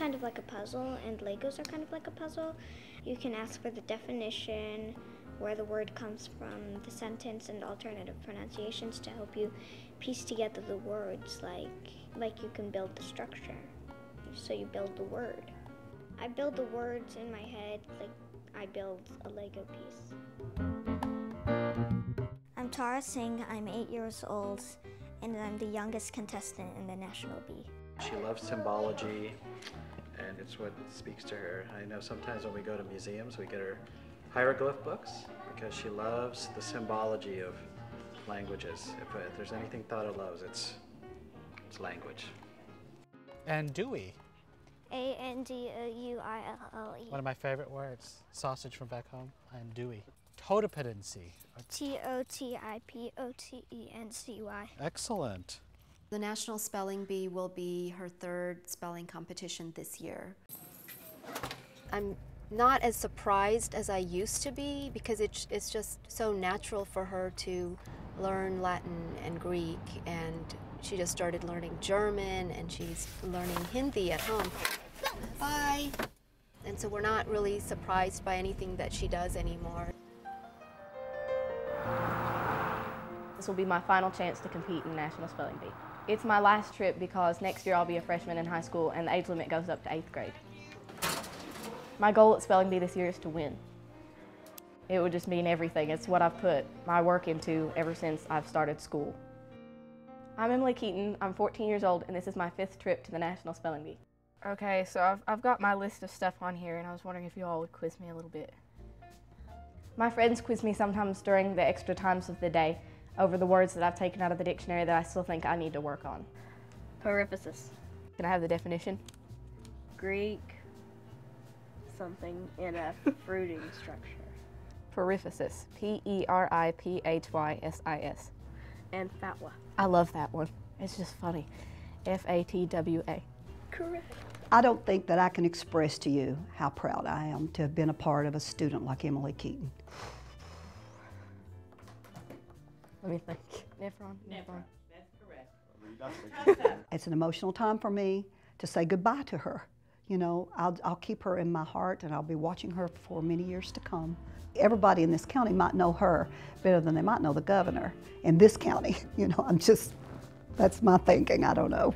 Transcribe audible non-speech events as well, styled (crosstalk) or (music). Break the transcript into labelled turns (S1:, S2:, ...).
S1: kind of like a puzzle, and Legos are kind of like a puzzle. You can ask for the definition, where the word comes from, the sentence, and alternative pronunciations to help you piece together the words, like like you can build the structure. So you build the word. I build the words in my head like I build a Lego piece. I'm Tara Singh. I'm eight years old, and I'm the youngest contestant in the National Bee.
S2: She loves symbology, and it's what speaks to her. I know sometimes when we go to museums, we get her hieroglyph books because she loves the symbology of languages. If, if there's anything Tara loves, it's, it's language.
S3: And Dewey,
S1: A N D O U I L L E.
S3: one of my favorite words. Sausage from back home. I'm Dewey. Totipotency.
S1: T O T I P O T E N C Y.
S3: Excellent.
S4: The National Spelling Bee will be her third spelling competition this year. I'm not as surprised as I used to be because it's, it's just so natural for her to learn Latin and Greek and she just started learning German and she's learning Hindi at home. Bye! And so we're not really surprised by anything that she does anymore.
S5: This will be my final chance to compete in National Spelling Bee. It's my last trip because next year I'll be a freshman in high school and the age limit goes up to eighth grade. My goal at Spelling Bee this year is to win. It would just mean everything. It's what I've put my work into ever since I've started school. I'm Emily Keaton, I'm 14 years old, and this is my fifth trip to the National Spelling Bee. Okay, so I've, I've got my list of stuff on here, and I was wondering if you all would quiz me a little bit. My friends quiz me sometimes during the extra times of the day over the words that I've taken out of the dictionary that I still think I need to work on.
S6: Periphysis.
S5: Can I have the definition?
S6: Greek something in a (laughs) fruiting structure.
S5: Periphysis. P E R I P H Y S I S.
S6: And fatwa.
S5: I love that one. It's just funny. F A T W A.
S6: Correct.
S7: I don't think that I can express to you how proud I am to have been a part of a student like Emily Keaton.
S5: Let me think. Nephron. Nephron.
S7: It's an emotional time for me to say goodbye to her. You know, I'll, I'll keep her in my heart and I'll be watching her for many years to come. Everybody in this county might know her better than they might know the governor in this county. (laughs) You know, I'm just, that's my thinking, I don't know.